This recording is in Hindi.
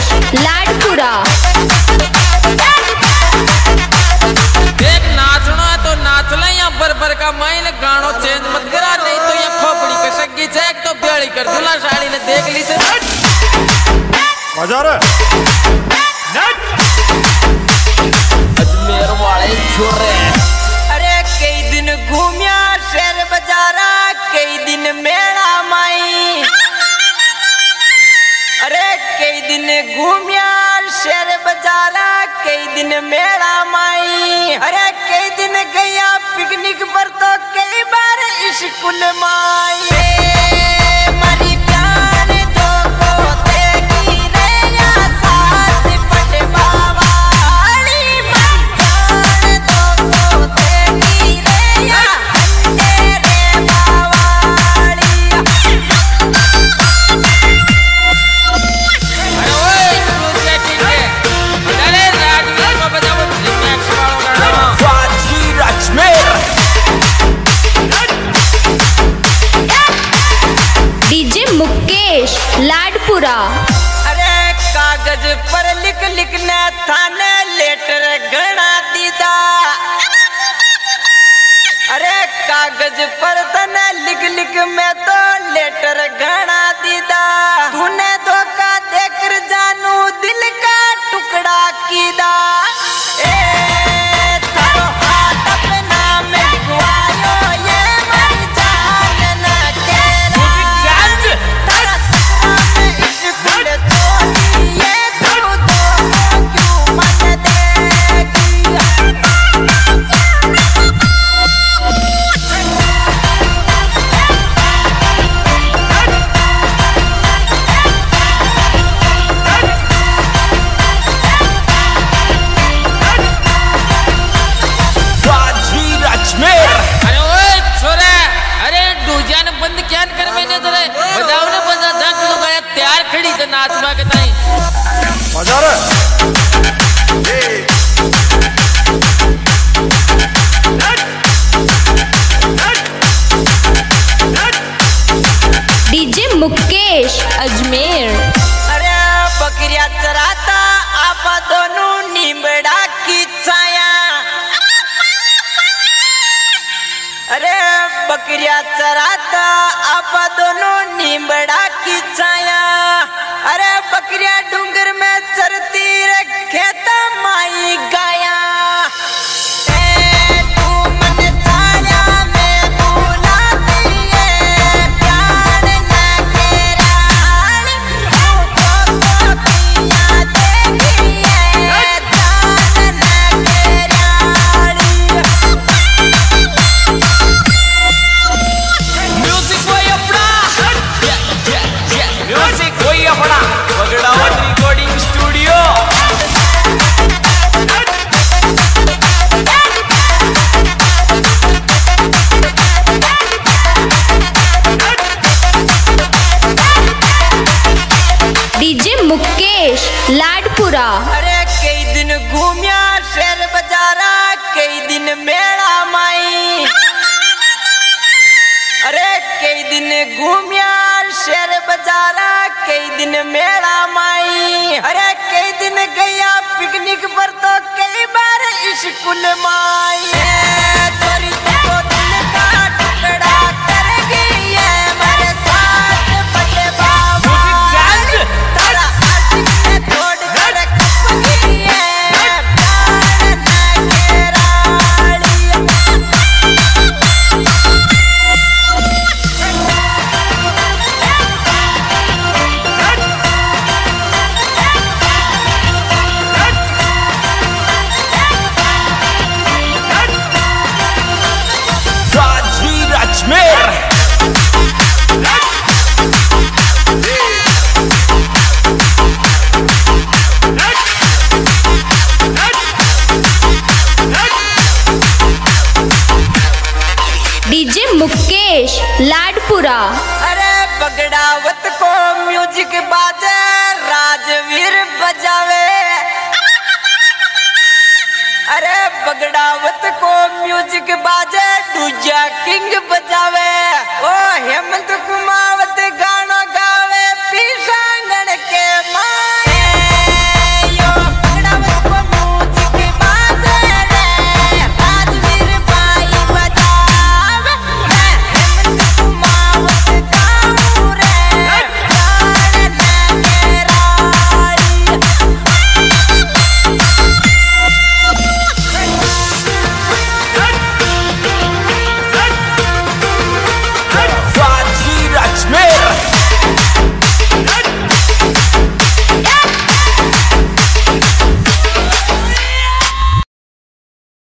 मुकेश लाडपुरा देख नाचना है तो नाच ले या बर बर का माइन गानो चेंज मत करा नहीं तो ये खोपड़ी कसकी से एक तो बेड़ी कर दूल्हा साड़ी ने देख ली से। मज़ा रहा अजमेर वाले छोरे अरे कई दिन घूमिया शेर बाजारा कई दिन मेला माई। कई घूमिया शेर बजारा, कई दिन मेला माई। अरे, कई दिन गया पिकनिक पर तो कई बार स्कूल माई। पर लिख लिखने थाने लेटर गणा नाचवा के ताई मज़ा रहा डीजे मुकेश अजमेर। अरे बकरिया चराता आपा दोनों नीमड़ा की छाया। अरे बकरिया चराता आपा दोनों नीमड़ा की छाया। अरे लाडपुरा। अरे कई दिन घूमिया, शेर बाजारा, कई दिन मेला माई। अरे कई दिन घूमिया, शेर बाजारा, कई दिन मेला माई। अरे कई दिन गया पिकनिक पर तो कई बार स्कूल माई। लाडपुरा अरे बगड़ावत को म्यूज़िक बाजे, राजवीर बजावे। अरे बगड़ावत को म्यूज़िक बाजे, दूजा किंग